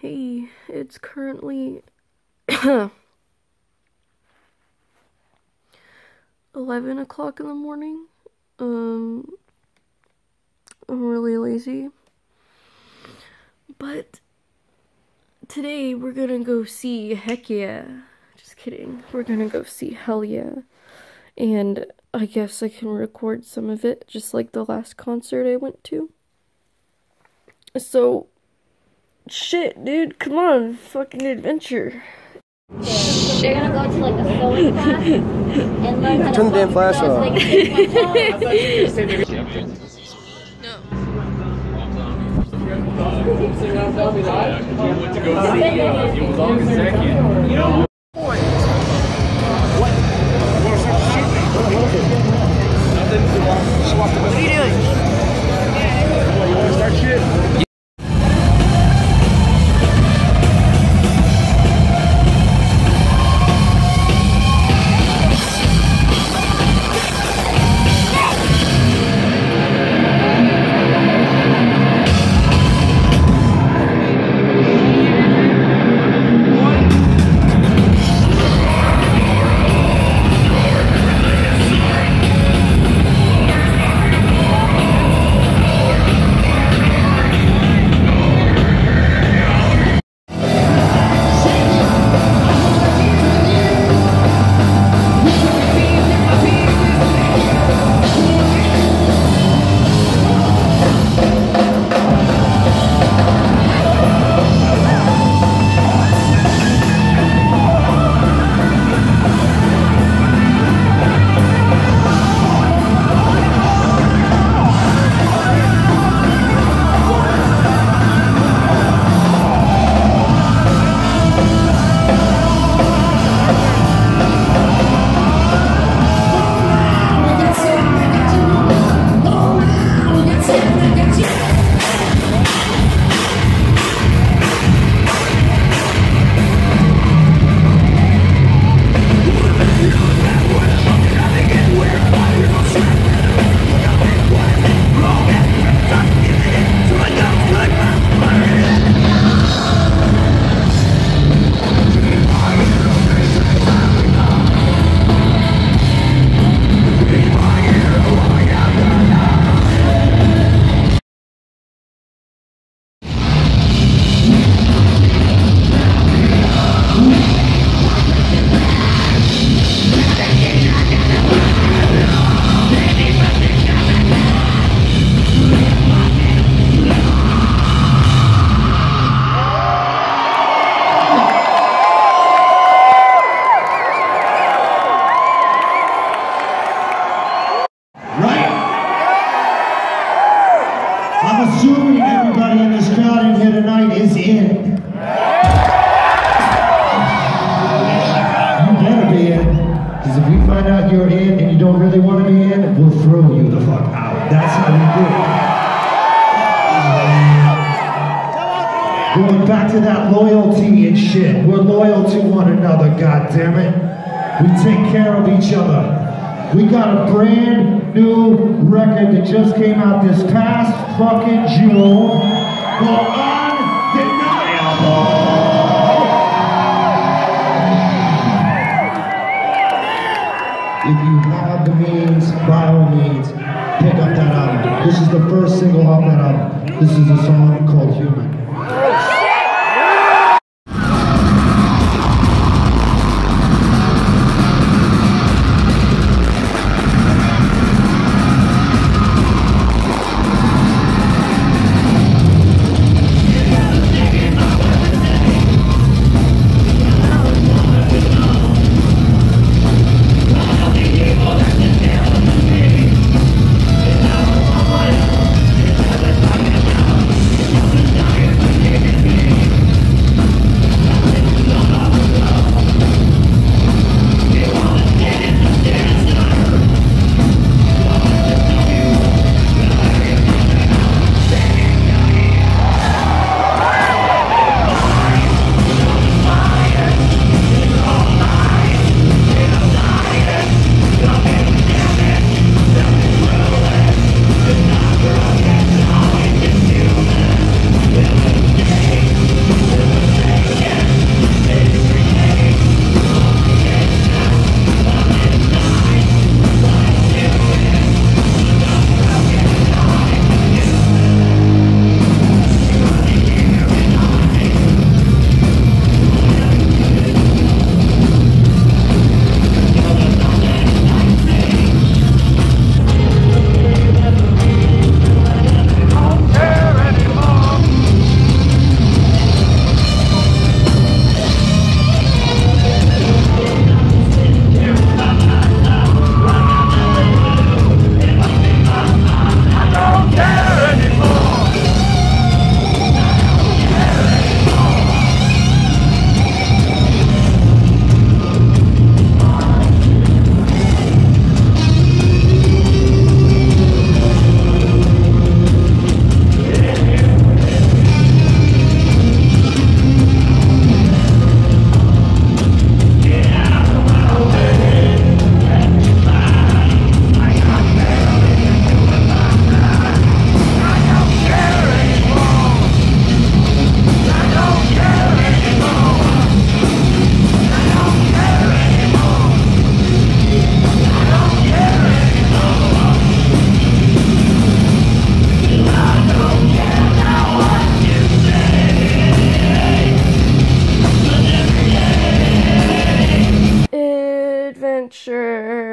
Hey, it's currently 11 o'clock in the morning. Um, I'm really lazy. But today we're gonna go see Heck Yeah. Just kidding. We're gonna go see Hellyeah. And I guess I can record some of it, just like the last concert I went to. So, shit, dude, come on, fucking adventure. They're gonna go to like a sewing class and learn how to Turn the damn sew flash so off. they can Because if we find out you're in and you don't really want to be in, we'll throw you the fuck out. That's how we do it. Going back to that loyalty and shit. We're loyal to one another, God damn it. We take care of each other. We got a brand new record that just came out this past fucking June. This is the first single off that album. This is a song called Human. Adventure.